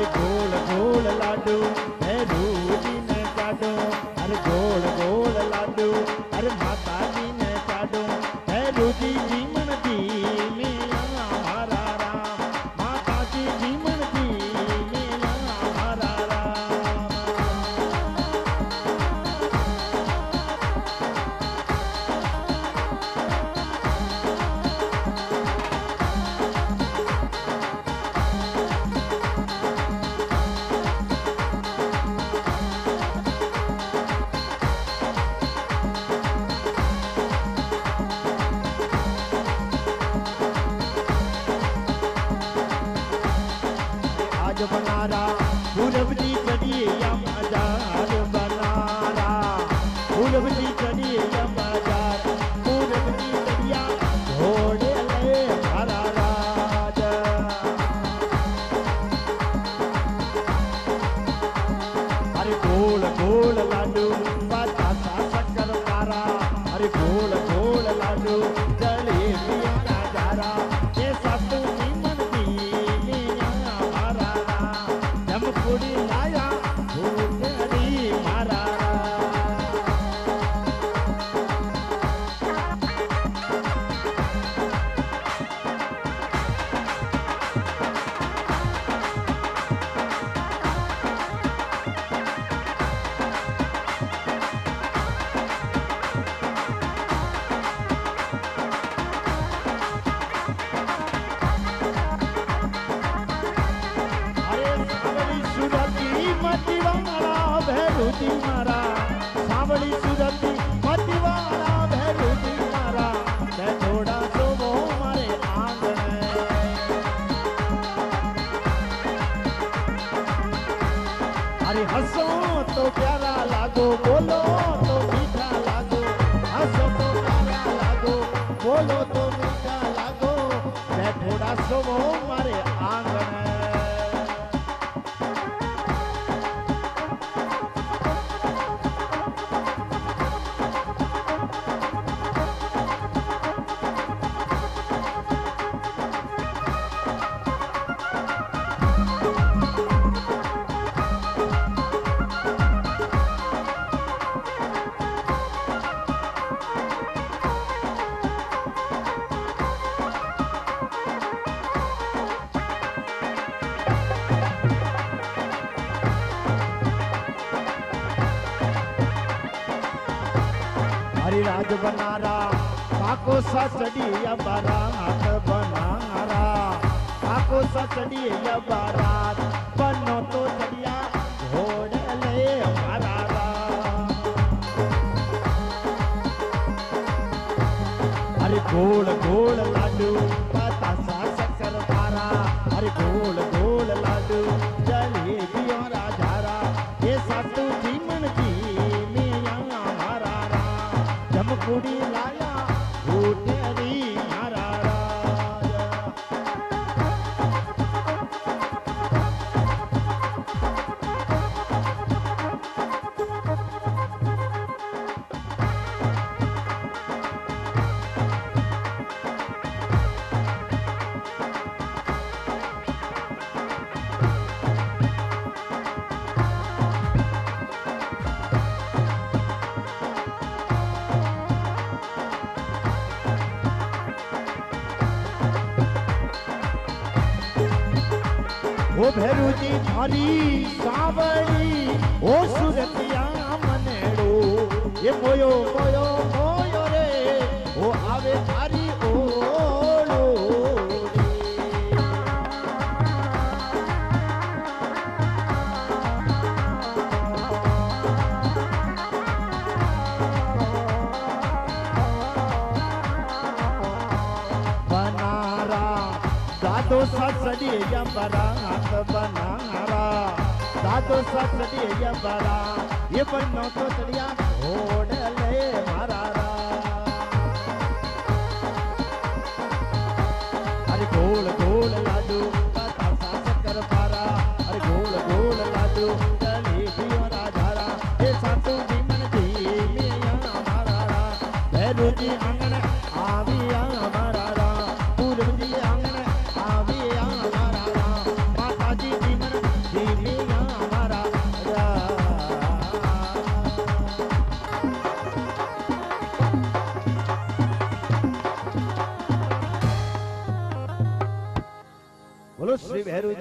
अरे गोल गोल लाडू भैरू जी ने चाडो अरे गोल गोल लाडू अरे माता जी ने चाडो भैरू जी आज बनारा पूरब जी चढ़िए यम बनारा पूरब जी चढ़िए यम हज़ार पूरब जी चढ़िया घोड़े ले हरा राज। अरे गोल गोल लाडू बतासा शक्कर पारा अरे गोल गोल लाडू थोड़ा तो अरे तो प्यारा लागो, बोलो तो मीठा लागो। तो प्यारा लागो, बोलो तो मीठा लागो। मैं थोड़ा तो सो मारे आँगन राज बनारा, पाको सचड़ी या बारात बनारा। पाको सचड़ी बारात बनो तो चढ़िया, घोड़े ले हमारा अरे गोल गोल लाडू, पता सा शक्कर पारा। अरे गोल गोल लाडू ઓ ભેરુજી મારી કાવડી ઓ સુરતિયા મનેડો એ મોયો મોયો दादो ससडी बना बनारा दादो ससडी यंबरा ये बनो तो चढ़िया બોલો શ્રી ભૈરવજી